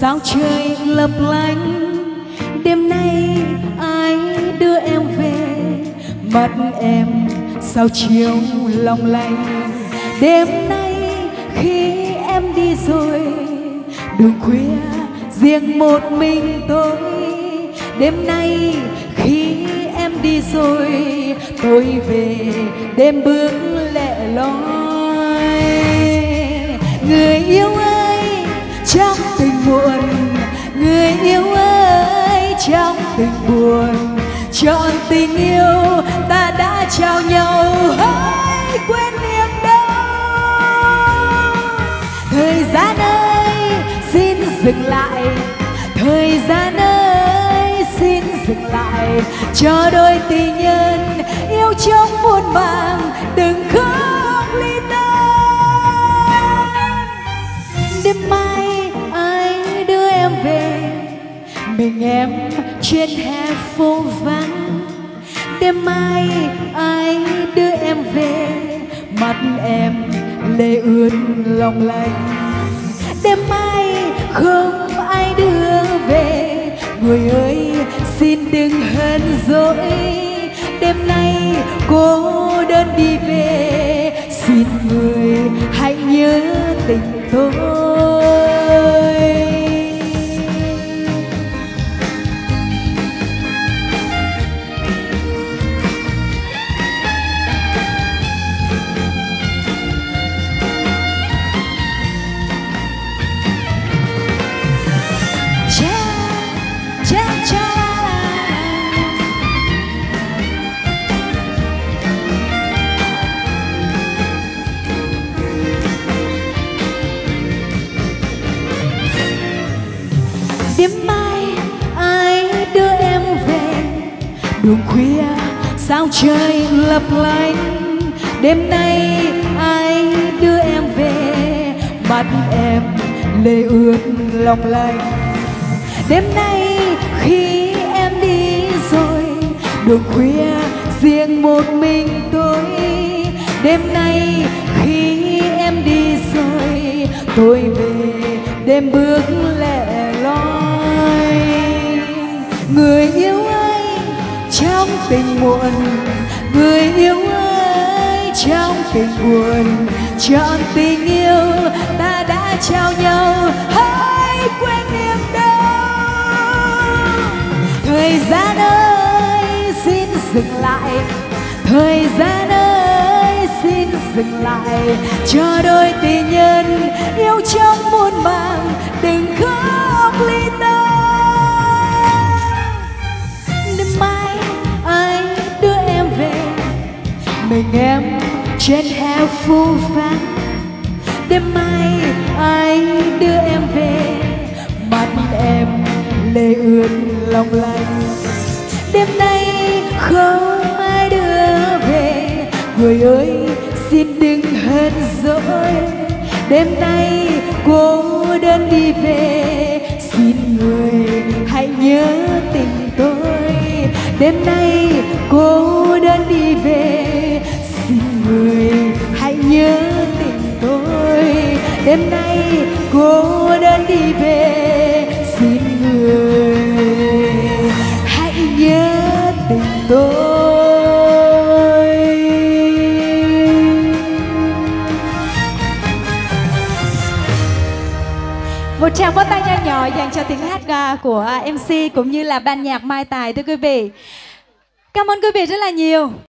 sao trời lấp lánh? Đêm nay ai đưa em về? Mắt em sao chiều long lanh? Đêm nay khi em đi rồi, đường khuya riêng một mình tôi. Đêm nay khi em đi rồi, tôi về đêm bước lẻ loi. Người yêu ơi tình buồn. Chọn tình yêu, ta đã trao nhau. Hãy quên niềm đau. Thời gian ơi xin dừng lại. Thời gian ơi xin dừng lại. Cho đôi tình nhân yêu trong muôn vàng đừng khóc trên hè phố vắng. Đêm mai ai đưa em về, mắt em lệ ướt lòng lành. Đêm mai không ai đưa về, người ơi xin đừng hờn dỗi. Đêm nay cô đơn đi về, xin người hãy nhớ tình tôi. Đêm mai ai đưa em về? Đường khuya, sao trời lấp lánh? Đêm nay ai đưa em về? Mắt em lệ ướt lòng lạnh đêm nay khi em đi rồi đường khuya riêng một mình tôi. Đêm nay khi em đi rồi, tôi về đêm bước người yêu ơi, trong tình muộn người yêu ơi, trong tình buồn. Chọn tình yêu ta đã trao nhau. Hãy quên niềm đau. Thời gian ơi, xin dừng lại. Thời gian ơi, xin dừng lại. Cho đôi tình nhân yêu trong muôn màng đừng khóc trên hè phố vắng đêm mai ai đưa em về, mắt em lệ ướt lòng lành. Đêm nay không ai đưa về, người ơi xin đừng hờn dỗi. Đêm nay cô đơn đi về, xin người hãy nhớ tình tôi. Đêm nay đêm nay cô đơn đi về, xin người hãy nhớ tình tôi Một tràng vỗ tay nho nhỏ dành cho tiếng hát của MC cũng như là ban nhạc Mai Tài, thưa quý vị. Cảm ơn quý vị rất là nhiều.